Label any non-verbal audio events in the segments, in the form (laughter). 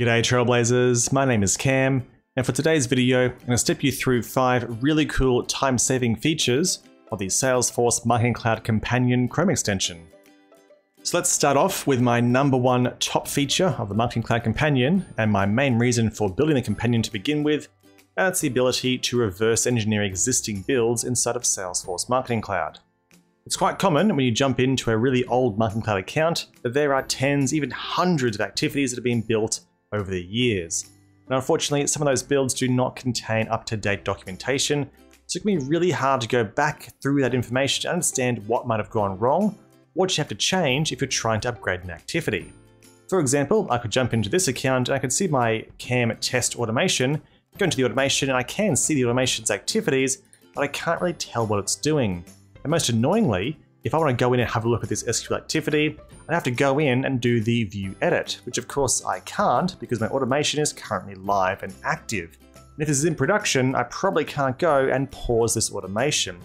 G'day Trailblazers, my name is Cam, and for today's video, I'm going to step you through 5 really cool time-saving features of the Salesforce Marketing Cloud Companion Chrome extension. So let's start off with my number one top feature of the Marketing Cloud Companion, and my main reason for building the Companion to begin with, that's the ability to reverse engineer existing builds inside of Salesforce Marketing Cloud. It's quite common when you jump into a really old Marketing Cloud account that there are tens, even hundreds of activities that have been built over the years. And unfortunately, some of those builds do not contain up-to-date documentation, so it can be really hard to go back through that information to understand what might have gone wrong, what you have to change if you're trying to upgrade an activity. For example, I could jump into this account and I could see my CAM test automation, go into the automation and I can see the automation's activities, but I can't really tell what it's doing. And most annoyingly, if I want to go in and have a look at this SQL activity, I have to go in and do the view edit, which of course I can't because my automation is currently live and active. And if this is in production, I probably can't go and pause this automation.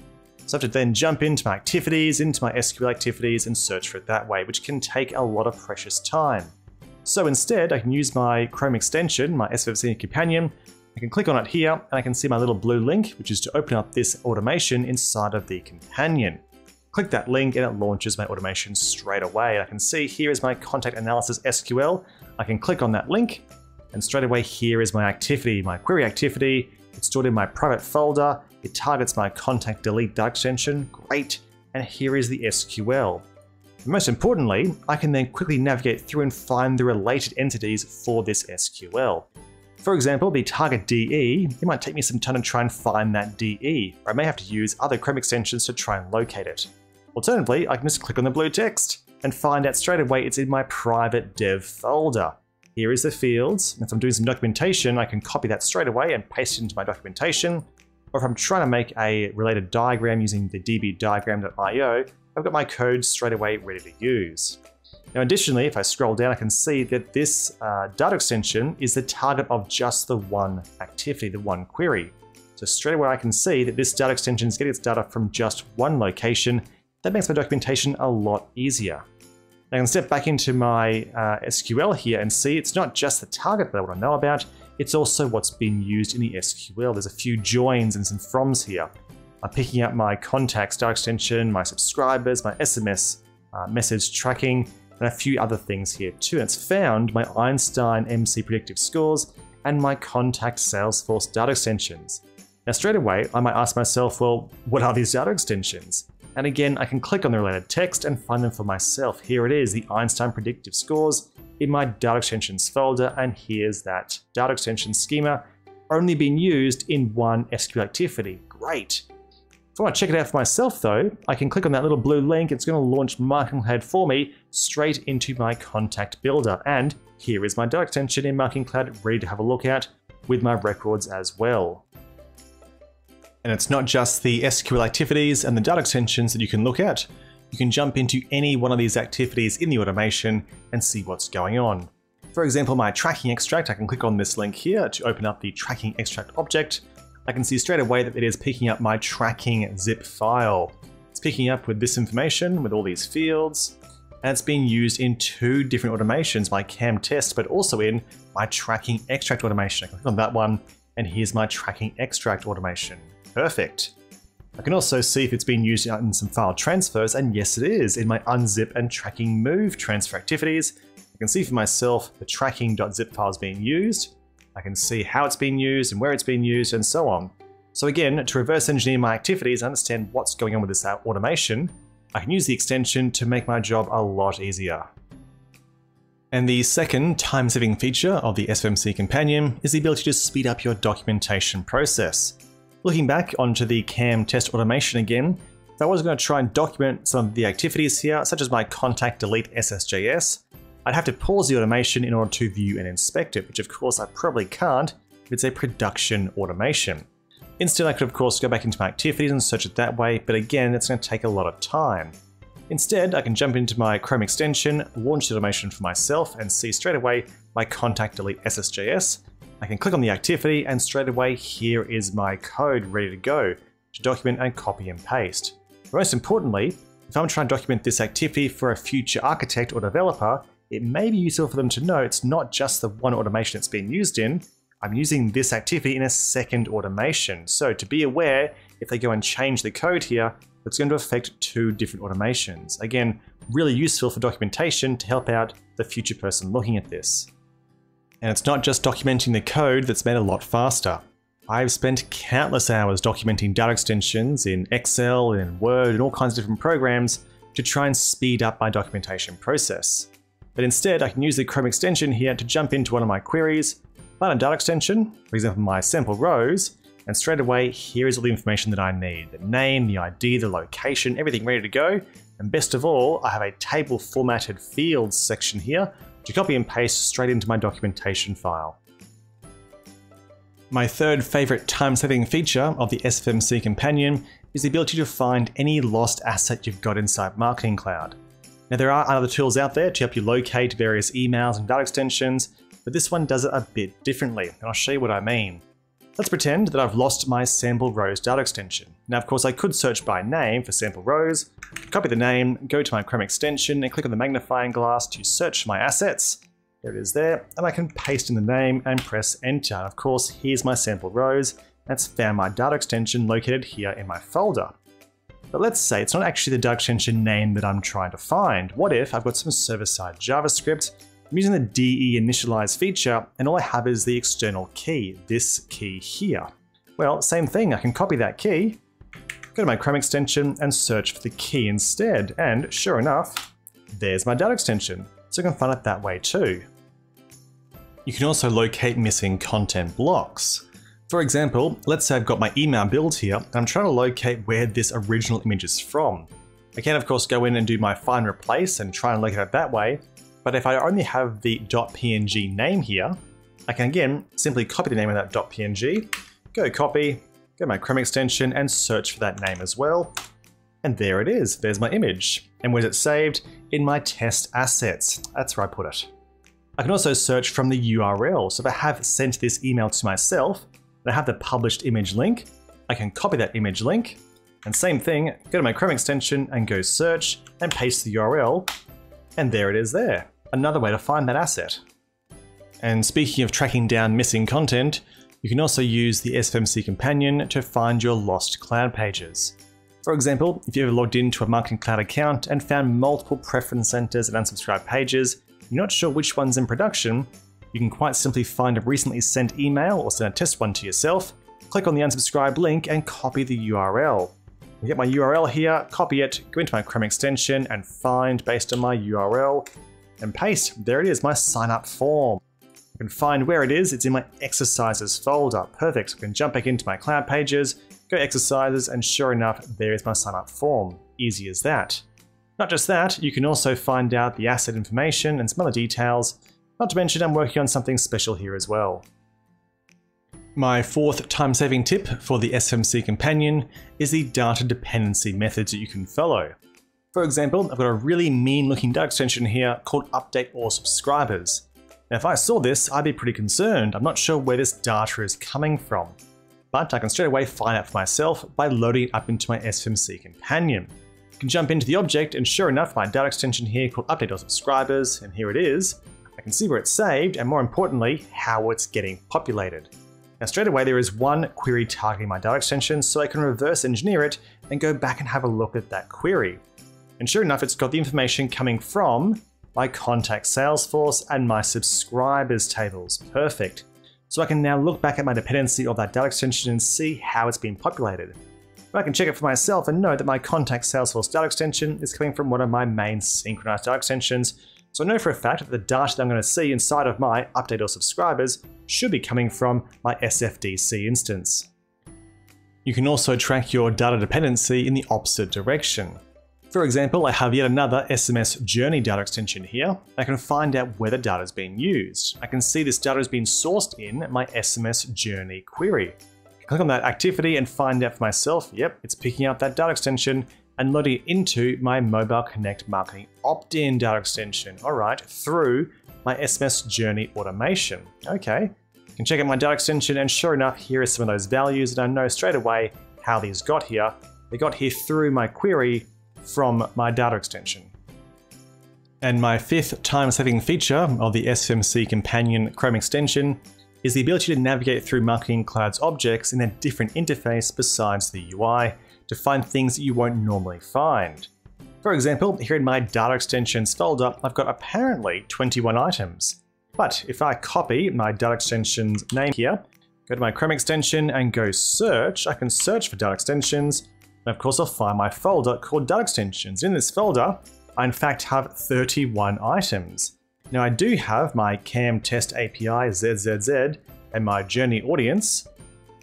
So I have to then jump into my activities, into my SQL activities, and search for it that way, which can take a lot of precious time. So instead, I can use my Chrome extension, my SFMC companion, I can click on it here, and I can see my little blue link, which is to open up this automation inside of the companion. Click that link and it launches my automation straight away. I can see here is my contact analysis SQL. I can click on that link and straight away here is my activity, my query activity. It's stored in my private folder. It targets my contact delete data extension. Great. And here is the SQL. Most importantly, I can then quickly navigate through and find the related entities for this SQL. For example, the target DE, it might take me some time to try and find that DE, or I may have to use other Chrome extensions to try and locate it. Alternatively, I can just click on the blue text and find out straight away it's in my private dev folder. Here is the fields. If I'm doing some documentation, I can copy that straight away and paste it into my documentation. Or if I'm trying to make a related diagram using the dbdiagram.io, I've got my code straight away ready to use. Now additionally, if I scroll down, I can see that this uh, data extension is the target of just the one activity, the one query. So straight away I can see that this data extension is getting its data from just one location that makes my documentation a lot easier. I can step back into my uh, SQL here and see it's not just the target that I want to know about, it's also what's being used in the SQL. There's a few joins and some froms here. I'm picking up my contacts, data extension, my subscribers, my SMS uh, message tracking, and a few other things here too. And it's found my Einstein MC predictive scores and my contact Salesforce data extensions. Now straight away, I might ask myself, well, what are these data extensions? And again, I can click on the related text and find them for myself. Here it is, the Einstein predictive scores in my data extensions folder, and here's that data extension schema only being used in one SQL activity. Great. If I want to check it out for myself though, I can click on that little blue link. It's going to launch Marketing Cloud for me straight into my contact builder. And here is my data extension in Marketing Cloud ready to have a look at with my records as well. And it's not just the SQL activities and the data extensions that you can look at. You can jump into any one of these activities in the automation and see what's going on. For example, my tracking extract, I can click on this link here to open up the tracking extract object. I can see straight away that it is picking up my tracking zip file. It's picking up with this information, with all these fields, and it's being used in two different automations, my cam test, but also in my tracking extract automation. I can click on that one, and here's my tracking extract automation. Perfect. I can also see if it's been used in some file transfers, and yes it is, in my unzip and tracking move transfer activities. I can see for myself the tracking.zip file is being used. I can see how it's being used and where it's being used and so on. So again, to reverse engineer my activities and understand what's going on with this uh, automation, I can use the extension to make my job a lot easier. And the second time-saving feature of the SFMC Companion is the ability to speed up your documentation process. Looking back onto the CAM test automation again, if I was going to try and document some of the activities here, such as my contact delete SSJS, I'd have to pause the automation in order to view and inspect it, which of course I probably can't if it's a production automation. Instead, I could of course go back into my activities and search it that way, but again, it's going to take a lot of time. Instead, I can jump into my Chrome extension, launch the automation for myself, and see straight away my contact delete SSJS, I can click on the activity and straight away here is my code ready to go to document and copy and paste. But most importantly, if I'm trying to document this activity for a future architect or developer, it may be useful for them to know it's not just the one automation it's being used in, I'm using this activity in a second automation. So to be aware, if they go and change the code here, it's going to affect two different automations. Again, really useful for documentation to help out the future person looking at this. And it's not just documenting the code that's made a lot faster. I've spent countless hours documenting data extensions in Excel, in Word, and all kinds of different programs to try and speed up my documentation process. But instead, I can use the Chrome extension here to jump into one of my queries, find a data extension, for example my sample rows, and straight away, here is all the information that I need. The name, the ID, the location, everything ready to go. And best of all, I have a table formatted fields section here to copy and paste straight into my documentation file. My third favorite time-saving feature of the SFMC Companion is the ability to find any lost asset you've got inside Marketing Cloud. Now there are other tools out there to help you locate various emails and data extensions, but this one does it a bit differently, and I'll show you what I mean. Let's pretend that I've lost my sample rows data extension. Now of course I could search by name for sample rows, copy the name, go to my Chrome extension and click on the magnifying glass to search my assets, there it is there, and I can paste in the name and press enter. And of course, here's my sample rows. That's found my data extension located here in my folder. But let's say it's not actually the data extension name that I'm trying to find. What if I've got some server-side JavaScript, I'm using the DE initialize feature, and all I have is the external key, this key here. Well, same thing, I can copy that key, go to my Chrome extension and search for the key instead, and sure enough, there's my data extension, so I can find it that way too. You can also locate missing content blocks. For example, let's say I've got my email build here, and I'm trying to locate where this original image is from. I can of course go in and do my find replace and try and locate it that way, but if I only have the .png name here, I can again simply copy the name of that .png, go copy, go to my Chrome extension and search for that name as well. And there it is, there's my image. And where's it saved? In my test assets. That's where I put it. I can also search from the URL. So if I have sent this email to myself, and I have the published image link, I can copy that image link, and same thing, go to my Chrome extension and go search and paste the URL, and there it is there. Another way to find that asset. And speaking of tracking down missing content, you can also use the SFMC Companion to find your lost cloud pages. For example, if you ever logged into a Marketing Cloud account and found multiple preference centers and unsubscribed pages, you're not sure which one's in production, you can quite simply find a recently sent email or send a test one to yourself, click on the unsubscribe link and copy the URL. I get my URL here, copy it, go into my Chrome extension and find based on my URL and paste. There it is, my sign up form. I can find where it is, it's in my exercises folder. Perfect, so I can jump back into my cloud pages, go exercises, and sure enough, there is my sign up form. Easy as that. Not just that, you can also find out the asset information and some other details, not to mention I'm working on something special here as well. My fourth time-saving tip for the SFMC Companion is the data dependency methods that you can follow. For example, I've got a really mean looking data extension here called update all subscribers. Now if I saw this, I'd be pretty concerned. I'm not sure where this data is coming from. But I can straight away find out for myself by loading it up into my SFMC Companion. I can jump into the object and sure enough, my data extension here called update all subscribers, and here it is. I can see where it's saved and more importantly, how it's getting populated. Now straight away there is one query targeting my data extension so I can reverse engineer it and go back and have a look at that query. And sure enough, it's got the information coming from my contact Salesforce and my subscribers tables. Perfect. So I can now look back at my dependency of that data extension and see how it's been populated. But I can check it for myself and know that my contact Salesforce data extension is coming from one of my main synchronized data extensions. So I know for a fact that the data that I'm going to see inside of my update or subscribers should be coming from my SFDC instance. You can also track your data dependency in the opposite direction. For example, I have yet another SMS journey data extension here. I can find out where the data is being used. I can see this data is being sourced in my SMS journey query. Click on that activity and find out for myself, yep, it's picking up that data extension and loading it into my Mobile Connect Marketing opt-in data extension, all right, through my SMS Journey automation. Okay, I can check out my data extension and sure enough, here are some of those values and I know straight away how these got here. They got here through my query from my data extension. And my fifth time-saving feature of the SFMC Companion Chrome extension is the ability to navigate through Marketing Cloud's objects in a different interface besides the UI to find things that you won't normally find. For example, here in my data extensions folder, I've got apparently 21 items. But if I copy my data extensions name here, go to my Chrome extension and go search, I can search for data extensions, and of course I'll find my folder called data extensions. In this folder, I in fact have 31 items. Now I do have my CAM test API ZZZ and my journey audience.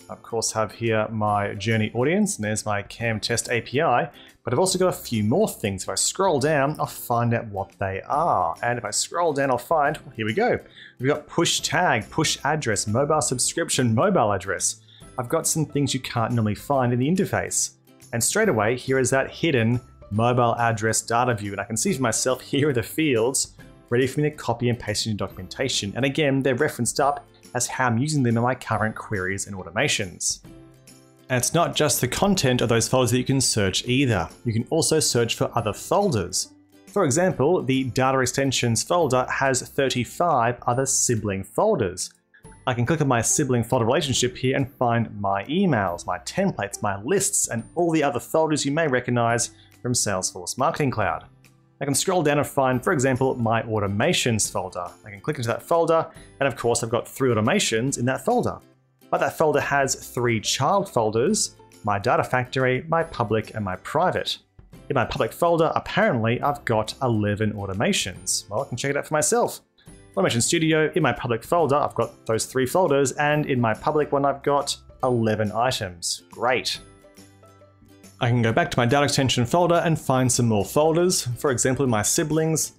I of course have here my journey audience and there's my CAM test API, but I've also got a few more things. If I scroll down, I'll find out what they are. And if I scroll down, I'll find, well, here we go. We've got push tag, push address, mobile subscription, mobile address. I've got some things you can't normally find in the interface. And straight away, here is that hidden mobile address data view. And I can see for myself, (laughs) here are the fields ready for me to copy and paste into documentation. And again, they're referenced up as how I'm using them in my current queries and automations. And it's not just the content of those folders that you can search either. You can also search for other folders. For example, the data extensions folder has 35 other sibling folders. I can click on my sibling folder relationship here and find my emails, my templates, my lists, and all the other folders you may recognize from Salesforce Marketing Cloud. I can scroll down and find, for example, my automations folder. I can click into that folder, and of course I've got three automations in that folder but that folder has three child folders, my data factory, my public, and my private. In my public folder, apparently I've got 11 automations. Well, I can check it out for myself. Automation Studio, in my public folder, I've got those three folders, and in my public one, I've got 11 items. Great. I can go back to my data extension folder and find some more folders. For example, my siblings,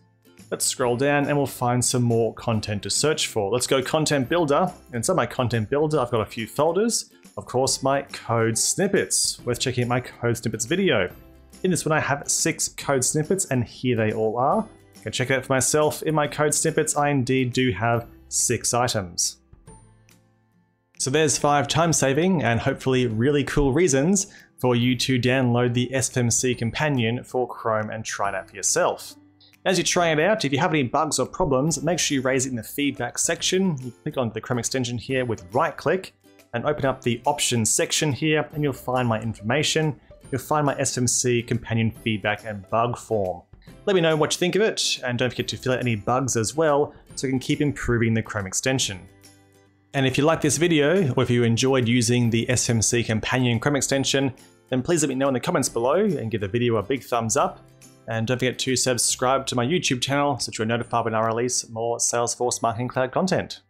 Let's scroll down and we'll find some more content to search for. Let's go Content Builder. Inside my Content Builder, I've got a few folders. Of course, my code snippets. Worth checking out my code snippets video. In this one, I have six code snippets, and here they all are. Go check it out for myself. In my code snippets, I indeed do have six items. So there's five time-saving and hopefully really cool reasons for you to download the SFMC Companion for Chrome and try it out for yourself. As you try it out, if you have any bugs or problems, make sure you raise it in the feedback section. You click on the Chrome extension here with right click and open up the options section here and you'll find my information. You'll find my SFMC companion feedback and bug form. Let me know what you think of it and don't forget to fill out any bugs as well so we can keep improving the Chrome extension. And if you like this video, or if you enjoyed using the SFMC Companion Chrome extension, then please let me know in the comments below and give the video a big thumbs up. And don't forget to subscribe to my YouTube channel so you're notified when I release more Salesforce Marketing Cloud content.